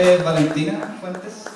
¿Usted Valentina Fuentes?